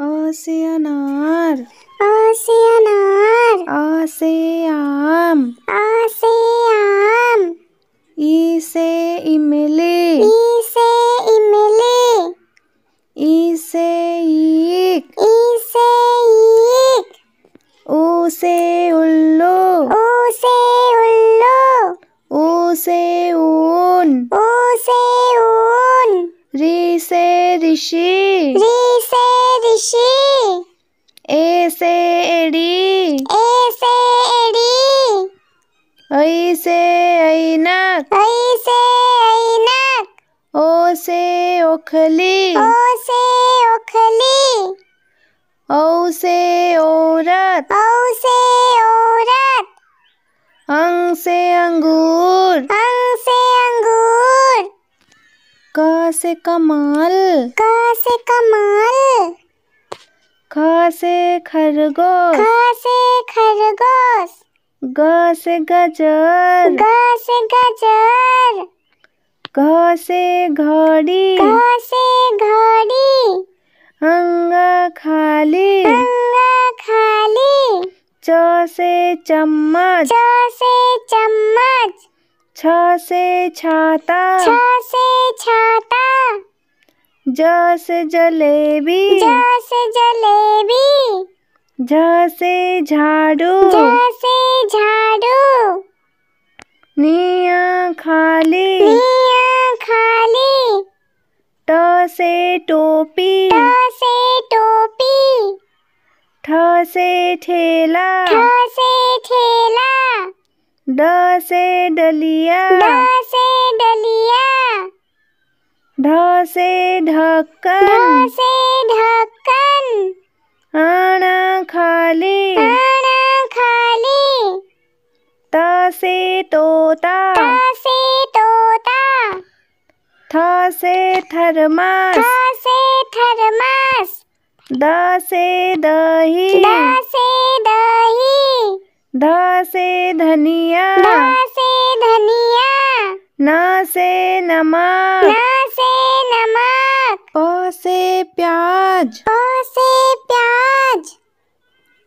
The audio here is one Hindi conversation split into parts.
अ से अनार से अनार से आम से आम ई से इमली। ई से इमली। ई से ईख ई से ईख ऊ से उल्लू। ऊ से उल्लू। ऊ से ऊन। ऊ से ऊन। री से ऋषि। एड़ी ए से एड़ी ऐ से ऐनक। ऐ से ऐनक। ओ से ओखली। ओ से ओखली। औ से औरत। औ से औरत। अंग से अंगूर। अंग से अंगूर। क से कमाल। क से कमाल। ख से खरगोश। ख से खरगोश। ग से गजर। ग से गजर। घ से घड़ी। घ से घड़ी। अंग खाली। अंग खाली। च से चम्मच। च से चम्मच। छ से छाता। छ से छाता। ज से जलेबी। जस जलेबी। झ से झाड़ू। झ से झाड़ू। निया खाली। निया खाली। ट से टोपी। ट से टोपी। ठ से ठेला। ठ से ठेला। ड से डलिया। ड से डलिया। ढ से ढ ढक्कन। से ढक्कन। आना खाली। आना खाली। त से तोता। त से तोता। थ से थर्मास। थ से थर्मस। द से दही। द से दही। ध से धनिया। ध से धनिया। न से नमक। न से नमक प्याज? प से प्याज।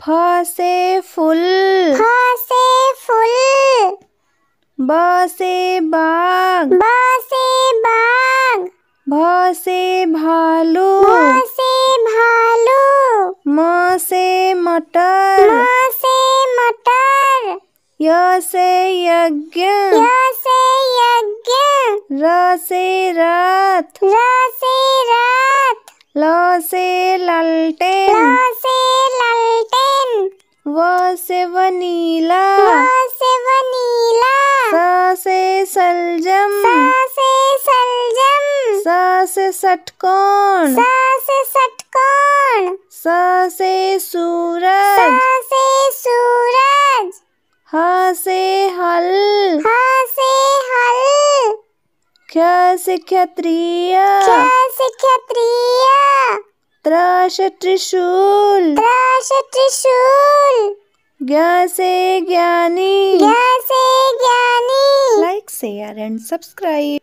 फ से फूल। फ से फूल। ब से बाग। ब से बाग। भ से भालू। भ से भालू। म से मटर। म से मटर। य से यज्ञ। य से यज्ञ। र से रथ। र रथ। ल से लालटेन। ल से ललटेन। व से वनीला। व से वनीला। स से सलजम। स से सलजम। स से षटकोण स से षटकोण स से स सूरज। से सूरज। ह से हल। ह से हल। क्ष से क्षत्रिय। क्ष से क्षत्रिय त्रश त्रिशूल त्रश त्रिशूल ज्ञा से ज्ञानी ज्ञा से ज्ञानी लाइक शेयर एंड सब्सक्राइब